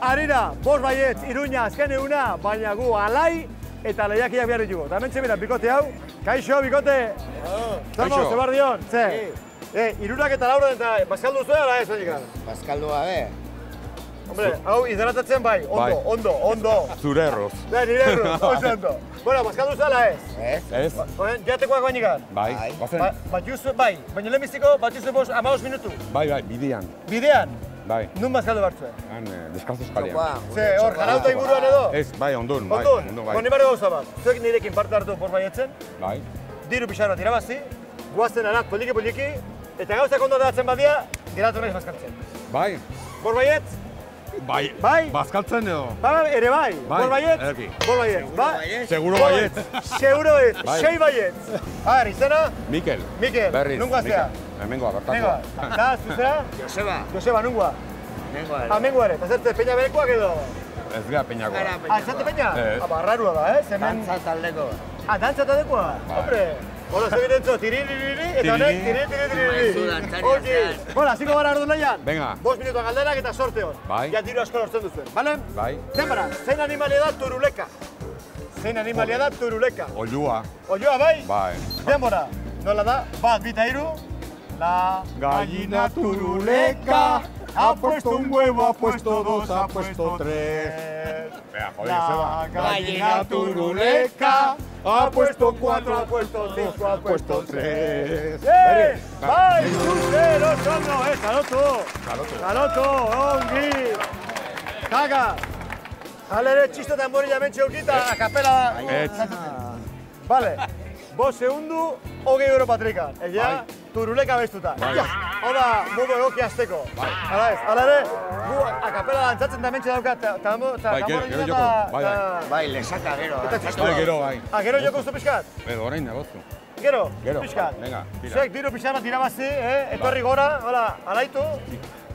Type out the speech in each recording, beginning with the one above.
Arira, bos baietz, iruña, azken eguna, baina gu alai eta lehiakiak behar ditugu. Eta hemen txemira, bikote hau, kaixo, bikote! Zer Kaixo. moz, zebar dion? Ze? E, irurak eta laura eta bazkaldu zuen, ala ez, oikan? Paskaldu gabe. Hombre, hau hidratatzen bai, ondo, Bai. ondo, ondo. Zure erroz. Da, nire erro, oso ondo. Bueno, bazkaldu zuen, ala ez? Ez? Ez? Oen, jatekoak bainikan. Bai, Bai. bazen. Ba, bat juzu, bai, baina lehenbiziko, bat juzu bos, amaos minutu. Bai, bai, bidean. Bidean, Bai. nun bazkaldu bartzuen. Han, eh, deskalzo eskalian. Ze, hor, jarauta inguruan edo? Ez, bai, ondun, bai. Ondun, bai. nibare gauza bat. Zuek nirekin parte hartu bos baietzen, Bai. diru pixar bat irabazi, guazten anak poliki poliki, eta gauzak ondo datzen badia, geratu nahiz bazkaltzen. Bai. Bor baietz, Bai. Bai. Bazkaltzen edo. ba, ere bai, Bai, bor baietz, ederki. bor baietz, ba? Seguro Bor baietz. Seguro baietz, Bai. sei baietz. Ar, izena, Mikel. Mikel, Berriz. nungoa zea? Hemengoa, bertako. Nengoa, da, zuzera, Joseba. Joseba, nungoa. Nengoa. Amengoa ere, eta zertze, peña berekoak edo? Ez gara peñakoa. Gara Ah, zertze peña? Ez. Ah, barrarua da, eh? Hemen... Dantza taldeko. Ah, dantza eta dekoa? Bai. Hombre, hola, ze birentzo, tiriririri, eta honek, Tiriri. tiriririri. Maizu dantzaria Oye, bueno, hasiko gara ordu nahian. Venga. Bost minutuak galderak eta sorteon. Bai. Ja diru asko lortzen duzuen, bale? Bai. Zenbara, zein animalia da turuleka? Zein animalia da turuleka? Ollua. Oioa bai? Bai. Denbora, nola da? Bat, bita hiru. La Gallina turuleca, ha puesto un huevo, ha puesto dos, ha puesto tres. Vea, joder, La gallina turuleca, ha puesto cuatro, ha puesto cinco, ha puesto tres. ¡Eh! ¡Bai! Zuzero, zono, eh, kalotu! Kalotu. Kalotu, ongi! Kaga! Hala ere, txisto eta morila mentxe aukita, akapela... Ez. Vale, bos segundu, hogei euro patrika. Egia, Bai. turuleka bestuta. Bai. Ja, hau da, modu egoki azteko. Bai. Hala ez, hala ere, gu akapela dantzatzen da mentxe daukat, eta ta, ta, Bai, gero- gero joko. Bai, bai. Bai, lesaka gero. Eta txistua. Bai, gero, bai. Ah, gero joko ustu pixkat? Edo orain negozu. Gero, Gero, pixkat. venga, tira. Zuek diru pixar bat irabazi, eh? etorri gora, hola, alaitu.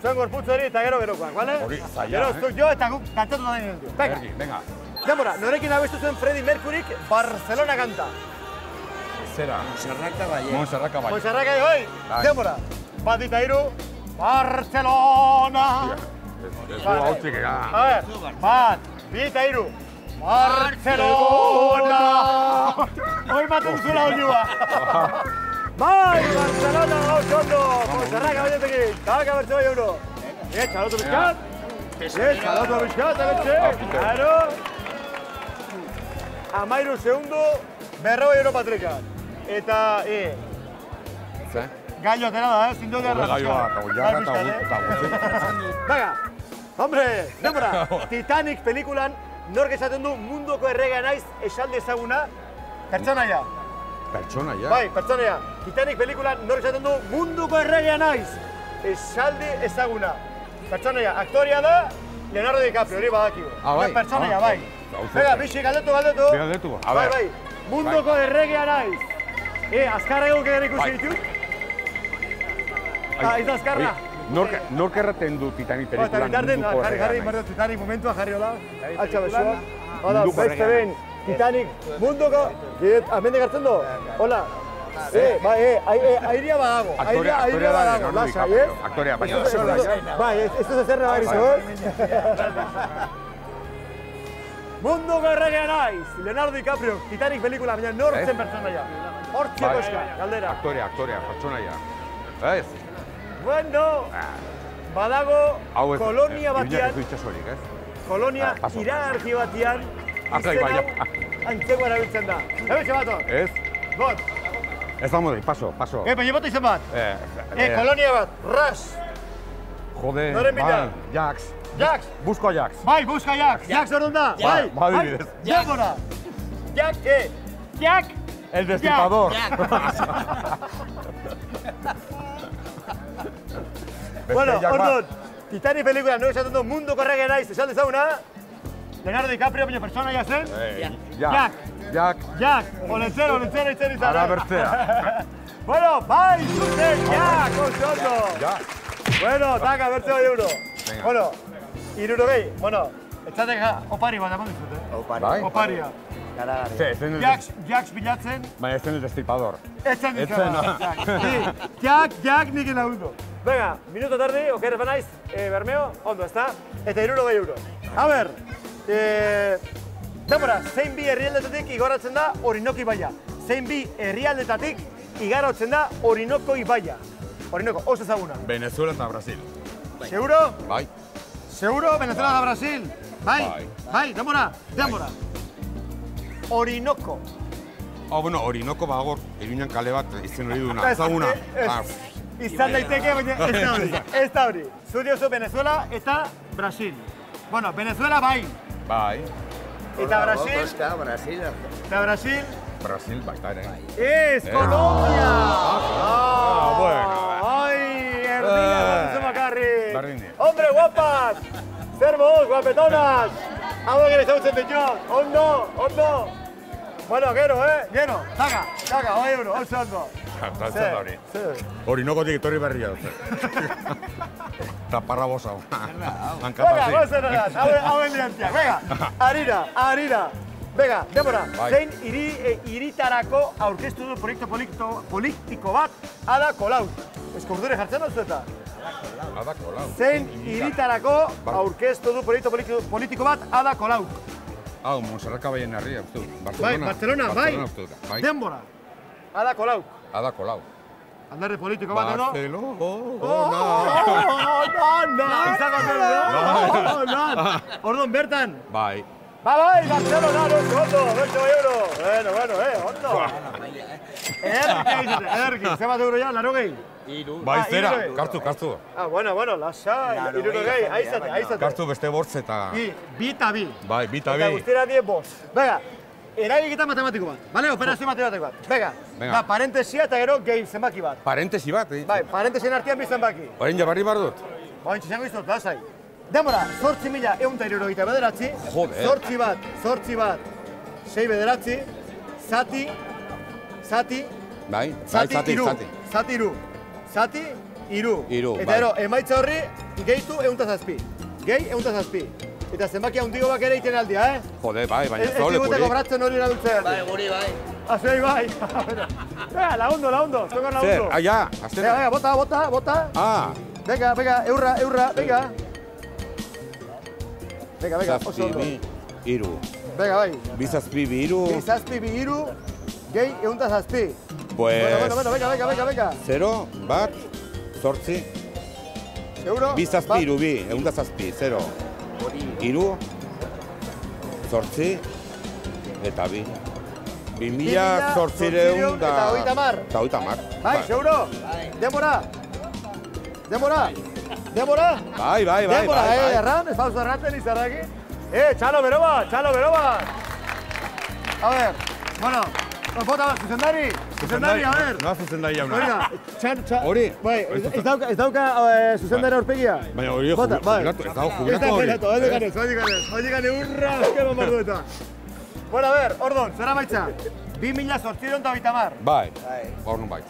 Zuen gorputz hori eta gero gerokoak, bale? Hori, zaila, Gero, eh? zuk jo eta guk kantzatu da dinen. Venga, venga. denbora, norekin abestu zuen Freddie Mercuryk Barcelona kanta. Zera. Zerraka bai. Montserrat bai. Montserrat hoi, Bai. denbora. Bat eta hiru, Barcelona. Ez du Vale. hautzik ega. Bat, bi eta hiru. Barcelona! Hoi baten zula oinua. Bai, Barcelona, oso ondo. Montserrat gabetekin, taka bertze bai euro. Eh, txalotu bizkat. Eh, txalotu bizkat. Apite. Claro. Amairu segundu, berroi euro patrika. Eta, eh, Ze? Gallo atera da, eh? Zindu Horre gaioa, eta goiarra eta gutxi. Venga, hombre, denbora, Titanic pelikulan nork esaten du munduko erregea naiz esaldi ezaguna pertsonaia. Pertsona, ja. Bai, pertsonaia. Titanic pelikulan nork esaten du munduko erregea naiz esaldi ezaguna. Pertsonaia, aktoria da Leonardo DiCaprio, hori badakigu. Ah, bai. Pertsonaia, Ah, bai. zer. Venga, bixi, galdetu, galdetu. Bi galdetu, a Bai, ber. bai. Munduko erregea naiz. Eh, azkarra egun ere ikusi Bai. ditut. Ai, Ah, ez da azkarra. oi, Nork, nork erraten du Titanic Ba, eta pelikulan bitarten, munduko jarri, erregea jarri, naiz. bardo, Titanic momentua jarri hola. Altxa besua. Hola, Munduko beste erregea behin, Titanic munduko, Giet, amendik hartzen du? Hola. Eh, bai, eh, ai- eh, airia badago, Aktorea- airia, airia aktorea da badago, Leonardo lasai, DiCaprio, eh? aktorea, baina Ez dut- oso ez dut- lasai. Bai, ez ez dut zerra barizu, Bai. eh? Munduko erregea naiz, Leonardo DiCaprio, Titanic pelikula, baina nortzen Eh? pertsonaia. Hortxe Bai. koska, galdera. Aktorea, aktorea, pertsona, ja. Ez? Bueno, badago Hau ez. kolonia eh, batean, ez itxasorik, ez? kolonia Ah, paso. iragarki batean, Ah, bai, bai, antzeko erabiltzen da. Ebetxe bato, Ez? bot, Ez da modei, paso, paso. eh, baina bota izen bat. Eh, Eh, kolonia bat, ras, Jode, bai, Jax. Jax, Busko Jax. bai, buska Jax, Jax orduan da, bai, Ba, bai. Débora, Jack, eh, Jack, El destripador. Beste bueno, Jack bat. orduan, Titanic pelikula, no esaten du munduko errege naiz, esan dezaguna, Leonardo DiCaprio, baina pertsonaia zen, Eh, Jack. Jack. Jack, olentzero, olentzero itzen izan. Ara bertzea. bueno, bai, zuten, Jack, oso ondo. Jack. Bueno, taka, bertze bai euro. Venga. Bueno, iruro gehi, bueno, etxatek ja, opari bat eman dizut, eh? Opari. Bai. Oparia. Garagarri. Ze, ez zen el, Jacks, Jacks bilatzen, baina ez zen el destripador. etzen Ez zen, Ni, Jack, Jack nik lagundu. Venga, minuto tardi, oker banaiz, eh, Bermeo, ondo, ezta? Eta iruro gehi euro. A ber, eh, denbora, zein bi herrialdetatik igoratzen da Orinoki ibaia. Zein bi herrialdetatik igarotzen da Orinoko ibaia. Orinoko, oso ezaguna. Venezuela eta Brasil. Seguro? Bai. Seguro, Venezuela da Brasil. Bai, Bai. bai, denbora, denbora. Orinoco. Ah, bueno, Orinoko bagor, Iruñan kale bat, izen hori duna, Ez, ezaguna. ez, Ah, Izan daiteke, baina ez da hori. Ez da hori. Zu diozu Venezuela eta Brasil. Bueno, Venezuela bai. bai, Eta Brasil, Kosta, Brasil. eta Brasil, Brasil baita ere. ez Colombia. Ah, bueno. Ai, erdia, Eh. dantzu makarri. Berdin. Hombre, guapas. Zer moz, guapetonas. Hauek ere zautzen ditut. Ondo, ondo. Bueno, gero, eh? Gero, taga, taga, oi euro, oso ondo. Kantatzen da hori. Zer? Orinokotik etorri berria dute. Eta parra bosa. Venga, a nada. Hauen, liantzia. Venga, harira, harira. Venga, demora, Bai. zein hiri, e, hiritarako aurkeztu du proiektu politiko, politiko bat, ada kolau. Ez kordure jartzen duzu eta. Ada kolau. Zein hiritarako Bai. aurkeztu du proiektu politiko, politiko bat, ada kolau. Hau, Montserrat Caballen herria, uste dut. Barcelona. Barcelona, bai. Barcelona. Bai. Denbora. Ada kolau. Ada kolau. Alderdi politiko bat, edo? Barcelona. Oh, no, no, zen, no, no. Orduan, bertan, Bai. Ba, bai, Barcelona, no, ondo, bertso bai euro. Bueno, bueno, eh, ondo. Ederki, egiten, ederki. Zenbat euro ja, laro gehi? Bai, Ah, zera, hiru. kartu, kartu. Ah, bueno, bueno, lasai, iruro gehi, aizate, aizate. Kartu beste bortz eta... Bi, bi eta bi. Bai, bita Eta bi. guztira die bost. Venga, eragiketa matematiko bat. Bale, operazio matematiko bat. Venga, Venga. da, parentesia eta gero gehi zenbaki bat. Parentesi bat, eh? Bai, parentesien artean bi zenbaki. Orain jabarri bar dut. Ointxe izango izot, lasai. Demora, zortzi mila egun eta irurogeita bederatzi. Joder. Zortzi bat, zortzi bat, sei bederatzi. Zati, zati, Bai, bai, zati, zati, iru. zati. Zati, iru. Zati, iru. Hiru, Eta bai. ero, emaitza horri, gehitu egun eta zazpi. Gehi egun eta zazpi. Eta zenbaki handigo bak ere iten aldia, eh? Jode, bai, baina Ez ez dole digute puri. kobratzen hori erabiltzen. Bai, guri bai. Azuei bai. Venga, lagundo, lagundo, zuekon Zer, lagundo. ah, ja, Venga, aztena. venga, bota, bota, bota. Ah, Venga, venga, eurra, eurra, venga. Venga, venga, oso ondo. iru. Venga, bai. Bi zazpi, bi, iru. Bi zazpi, bi iru, gehi egun eta zazpi. Pues, Bueno, bueno, bueno, venga, venga, venga, venga. zero, bat, zortzi, Euro. bi zazpi, iru, bi, egun da zazpi, zero. Iru, zortzi, eta bi. Bi mila zortzireun da... eta hogeita hamar. Eta hogeita hamar. Bai, seguro. Demora. Demora. Demora. Bai, bai, bai, Demora, bai, eh, erran, ez pausa erraten izarraki. Eh, txalo bero bat, txalo bero bat. A ver, bueno, bota bat, zuzendari. Zuzendari, a ver. Noa zuzendari jauna. Oiga, txan, txan. Hori. Bai, ez, ez dauka, ez dauka zuzendari aurpegia. Baina hori bai. jubilatu, ez dago Ez jubilatu da hori. jubilatu, hori ganez, hori ganez, hori ganez, urra, eskema mardueta. Bueno, a ver, ordon, zera maitza. Bi mila sortziron eta hogeita mar. Bai, Bai. hor nun bai.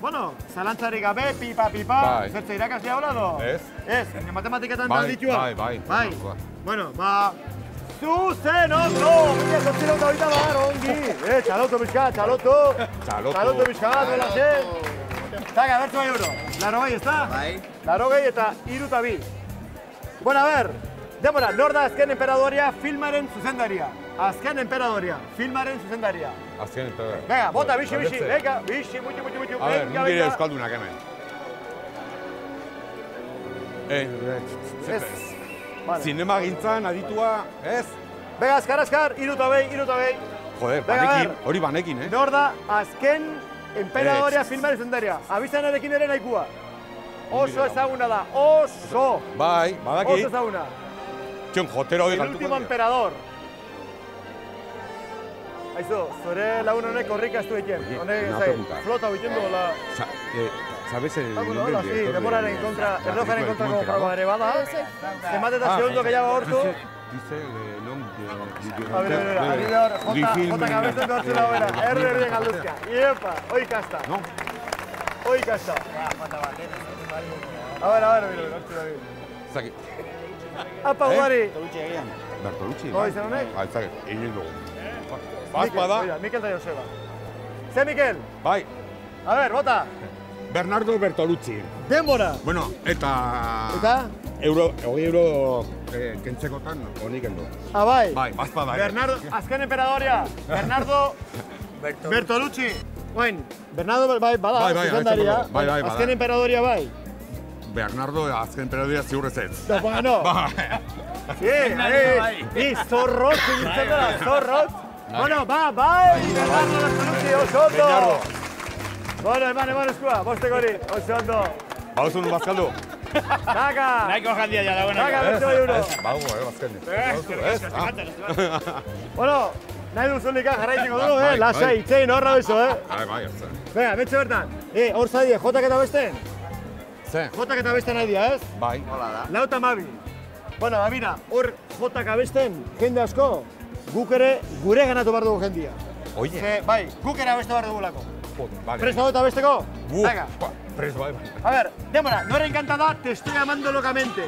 Bueno, zalantzarik gabe, pipa, pipa, Bai. zertze irakaslea hola do? Ez. Ez, matematiketan Bai, da ditua. bai, bai. Bai. Bai. Bueno, ba... Zuzen ondo! Mila sortziron eta hogeita mar, ongi! Eh, txaloto bizka, txaloto! Txaloto. Txaloto bizka, nola zen! Zaga, bertu bai euro. Laro gai, ez da? Bai. Laro gai eta iru eta bi. Bueno, a ver, demora, nor da azken emperadoria filmaren zuzendaria? Azken emperadoria, filmaren zuzendaria. Azken, eta... Venga, bota, bixi, bixi, Galdetze. venga, bixi, mucho, mucho, mucho, A ver, venga, nun dire venga. euskaldunak hemen. Eh, Ez, vale. Zinema gintzan aditua, ez? Venga, azkar, azkar, iru eta behi, iru eta behi. Joder, Venga, banekin, hori banekin, eh? Nor da azken emperadoria Ez. filmaren zuzendaria. Abizanerekin ere nahikua. Oso ezaguna da, oso, Bai, oso badaki. ezaguna. Txon, jotero hori El último emperador. Aizu, zure lagun honek horrika ez du egiten. Honek, flota egiten du, hola. Sa, eh, ¿Sabes el Ah, bueno, nombre hola, del sí, director demoraren de- kontra, la erlojaren película del kontrako último proba ere bada. Zenbat eta Ah, segundo gehiago hortu. Dice, dice el nombre A ver, a ver, a ver, a ver, Jota, Jota gabezen dut zela bera, erre erre galduzka. Iepa, hoi kasta, No, hoi kasta. A ver, a ver, mira, mira, mira. zaki. Apa, Eh? ugari. Bertolucci. Hoi, zer honek? Ah, zaki, egin dugu. Bazpada. Mikel, Mikel eta Joseba. Ze Mikel? Bai, A ber, bota. Bernardo Bertolucci. Denbora. Bueno, eta... Eta? Euro, hogei euro eh, kentzekotan, honik endo. Ah, bai. Bai, bazpada. eh. Bernardo, azken emperadoria. Bernardo Berto. Bertolucci. Oin, Bernardo, bai, bada, Bai, bai, zuzendaria. bai, bai, bai, bada. Azken emperadoria bai. Bernardo azken perodia ziurrez ez. Da, ba, no. Bai. Sí, eh, ni zorrotz egiten dela, zorrotz. Bueno, ba, bai, Bernardo Bertolucci, oso ondo. Bueno, eman, eman eskua, bostek hori, oso ondo. Bauzu nun bazkaldu? Taka! Nahiko jandia ja dagoena. Taka, bertu bai euro. Baugu, eh, bazkaldu. Ez? Ah. Bueno, nahi duzulika jarraitiko dugu, eh? Bai, bai. itzein horra bezo, eh? Bai, bai, ez. Venga, betxe bertan. Eh, hor zadie, jotak eta besten? Ze? Jotak eta besten nahi dira, ez? Bai. Hola da. Lauta mabi. Bueno, ba, mira, hor jotak abesten jende asko, guk ere gure ganatu behar dugu jendia. Oie. Ze, bai, guk ere abeste behar dugulako. Joder, vale. Eta abesteko? Bu, Venga. ba, Pres, bai, bai. A ver, demora, no era encantada, te estoy amando locamente.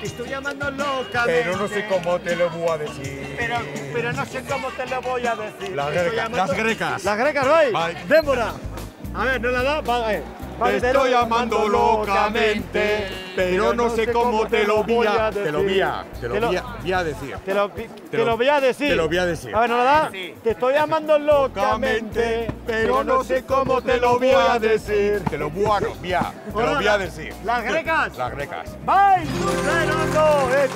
Te estoy llamando locamente. Pero no sé cómo te lo voy a decir. Pero, pero no sé cómo te lo voy a decir. Las grecas, llamando- las grecas. Las grecas, bai. Bai. Démora. A ver, no la da, va, eh. Te estoy amando locamente, pero no sé cómo te lo voy a... Te lo voy a... Te lo voy a, decir. Te lo, te lo- lo voy a decir. te lo voy a decir. A ver, ¿no la da? Te estoy amando locamente, pero no sé cómo te lo voy a decir. Te lo voy a, te lo voy a decir. Las grecas. Las grecas. Ondo! Eh!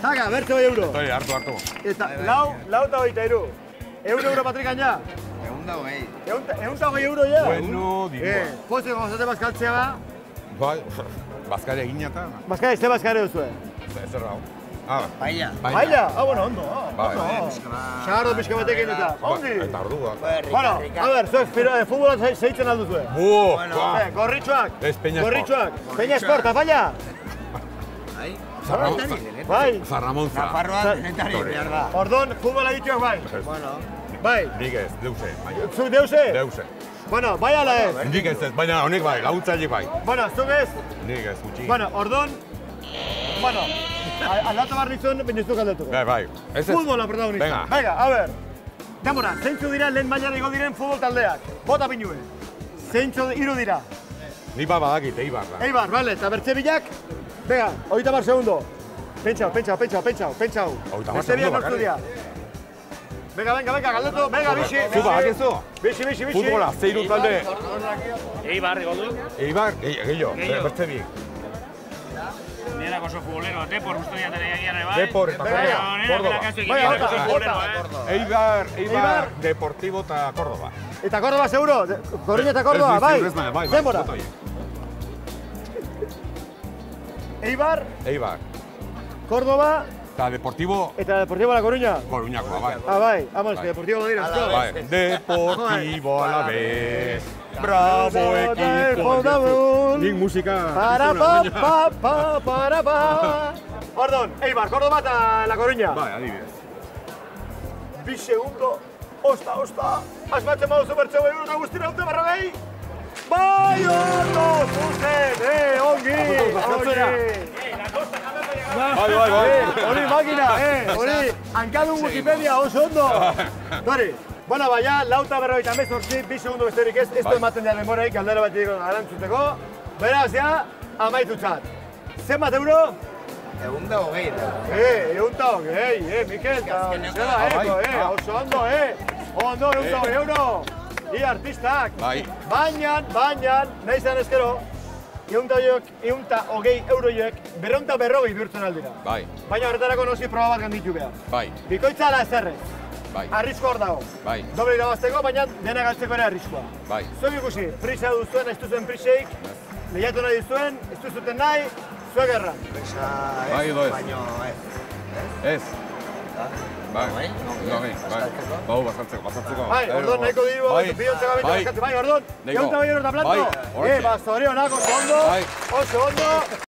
Zaga, bertze bai euro. Estoy hartu, hartu. Eta lau, lau eta hogeita iru. Euro euro patrikan ja. Egun da hogei. Egun egun hogei euro ja. Bueno, Eh, dirua. pozik gozate bazkaltzea ba. Bai, bazkare egin eta... Bazkari, ze bazkari duzue? Ez errau. Ah, Baila. Baila, ah, bueno, ondo. ah, Bai. ondo. Sagardo pixka batekin eta. Ondi. Eta ordua. Bueno, a ver, zuek firo de futbola ze- zeitzen alduzue. Bu, Bueno. Eh, gorritxoak. Ez Peña Sport. Gorritxoak. Peña Sport, afalla. Ai. Zarramon- Bai. Zarramontza. Torre. behar da. Ordon, futbola dituak bai. Bueno. Bai. Nik ez, deuse. Zuk deuse? Deuse. Bueno, bai ala ez. Nik ez ez, baina honek bai, laguntzaile bai. Bueno, zuk ez? Nik ez, gutxi. Bueno, ordon, bueno, aldatu behar nizun, baina ez duk aldatuko. Bai, bai. Ez ez. Futbola protagonista. Venga. Venga, a ver. Demora, zeintzu dira lehen mailan igo diren futbol taldeak? Bota pinue. Zeintzu hiru dira? Ni ba badakit, eibar da. Eibar, vale, eta bertze bilak? Venga, hogeita mar segundo. Pentsau, pentsau, pentsau, pentsau, pentsau. Hogeita mar segundo dira. Venga, venga, venga, galdetu, venga, bixi. Zu bixi. badakizu? Bixi, bixi, bixi. Futbola, zeiru talde. Eibar, goldu. Eibar, gehiago, Gehiago. beste bi. Nera oso futbolero, Depor uste dira ere egia ere bai. Depor eta Venga, Córdoba. Nera Córdoba. kasu Vaya, egia bota, oso futbolero, eh. Eibar, Eibar, Eibar. Deportivo eta Córdoba. Eta Córdoba seguro? De- Coruña eta Córdoba, Ez, bai? ziurrez nahi, bai, bai. Denbora. bota horiek. Eibar, Eibar. Córdoba Eta Deportivo eta Deportivo La Coruña. Coruñakoa, bai. Ah, bai, vamos, que Bai. Deportivo Madrid. Ala, esto. Bai, Deportivo a la vez. Bravo Bravo, equipo. Nik musika. Para pa, pa, pa, para pa. Perdón, Eibar, Córdoba eta La Coruña. Bai, adibidez. Bi segundo, osta, osta. Asmatzen baduzu bertze bai urta guztira urte barrogei. Bai, ondo, zuzen, eh, ongi, ongi. Bai, bai, bai. Eh, hori makina, eh, hori hankadun Wikipedia oso ondo. Hori, bueno, baina, lauta berrogeita mezortzi, bi segundo besterik ez, ez du Bai. ematen da memoraik galdera bat diko arantzuteko. Beraz, ja, amaitutzat. Zenbat euro? Egun da hogei. da. Eh, egun eta hogei, eh, Mikel, zela, Ah, eko, bai. eh, Ah. oso ondo, eh. Ondo, egun eta hogei euro. I artistak. Bai. Baina, baina, nahi zan ezkero, egun eta hogei euroiek, berreun eta berrogei bihurtzen aldira. Bai, Baina horretarako nosi proba bat ganditu behar. bai, Bikoitza ala ezerrez, bai, arrisko hor dago. bai, Doble irabazteko, baina dena galtzeko ere arriskoa. bai. Zuek ikusi, prisa duzuen, ez duzuen priseik, lehiatu nahi duzuen, ez duzuten nahi, zuek erran. Presa ez, Bai ez? baino ez. Ez. Bai, Bai, no, bai, bai. Bau, bazartzeko, bazartzeko. Bai, ordon, nahiko diru, Bai, bihotza gabetu bai, eskatzen, bai, ordon, Nahiko. egun eta bai euro eta planto. Bai, Eh, hortxe. ba, zorionak, oso ondo, Bai. oso ondo.